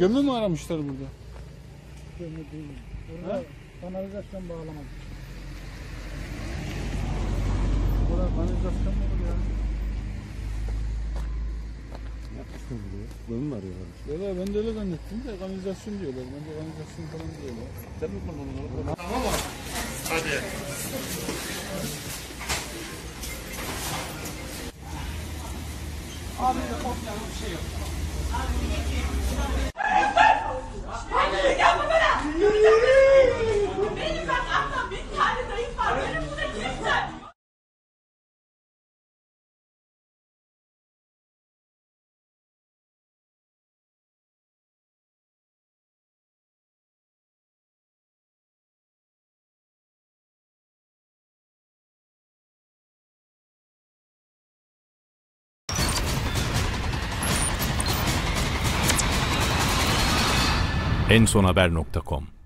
Gömü mü aramışlar burada? Gömü değil. Burada kanalizasyon bağlamadı. Burada kanalizasyon mu olur ya? Yapmışlar buraya. Gömü mü arıyorlar? Valla ben de öyle zannettim de kanalizasyon diyorlar. Ben de kanalizasyon falan diyorlar. Sen mi kullandın onu? Benim ensonhaber.com